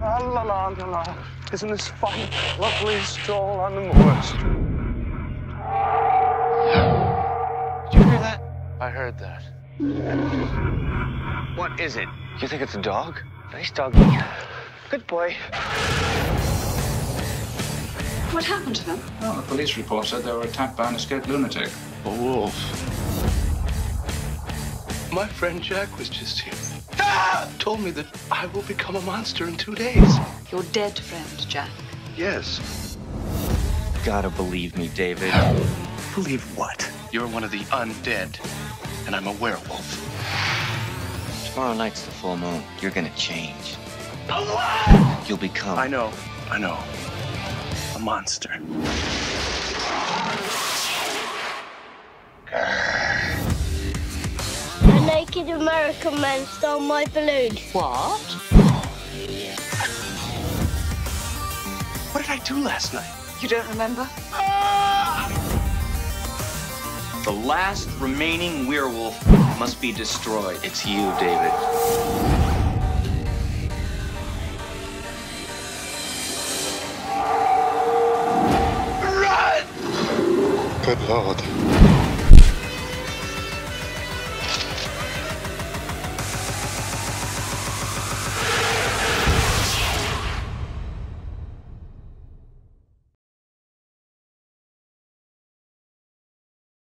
La la la la la. Isn't this fun? Lovely stroll on the moors. Did you hear that? I heard that. What is it? You think it's a dog? Nice doggy. Good boy. What happened to them? Well, the police report said they were attacked by an escaped lunatic. A wolf. My friend Jack was just here. Told me that I will become a monster in two days. Your dead friend, Jack. Yes. Gotta believe me, David. Believe what? You're one of the undead, and I'm a werewolf. Tomorrow night's the full moon. You're gonna change. You'll become. I know. I know. A monster. A naked American man stole my balloon. What? What did I do last night? You don't remember? Ah! The last remaining werewolf must be destroyed. It's you, David. Run! Good lord.